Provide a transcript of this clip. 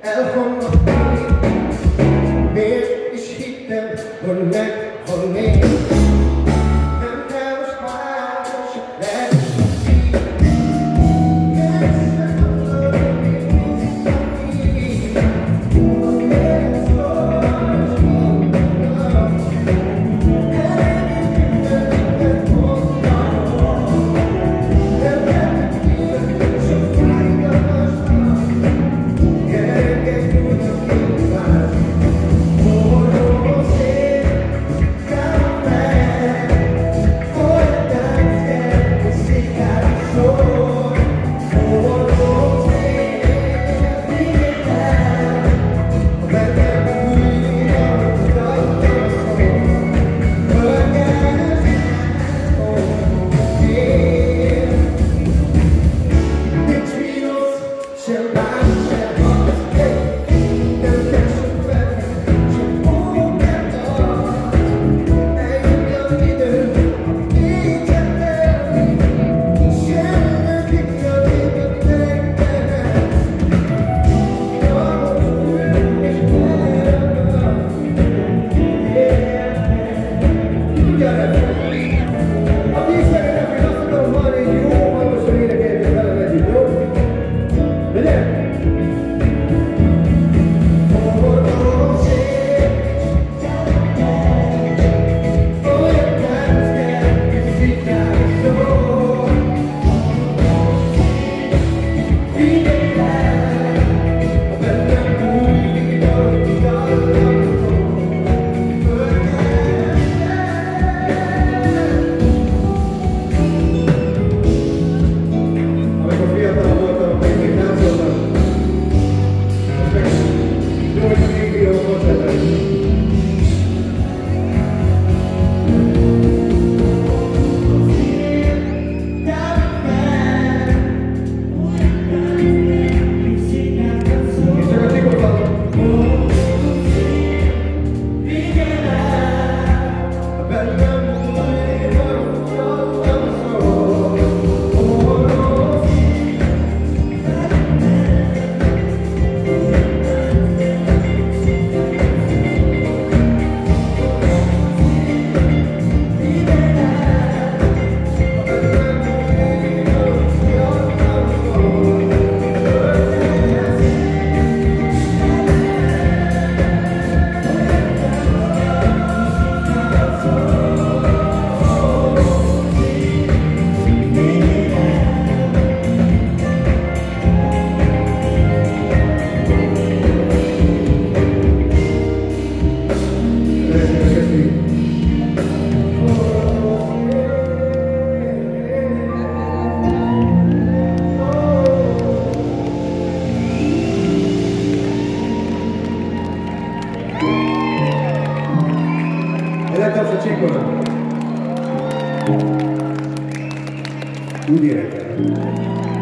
Elhangnak Miért is hittem, hogy meghalnék Piazza Sociecola. Un direttore.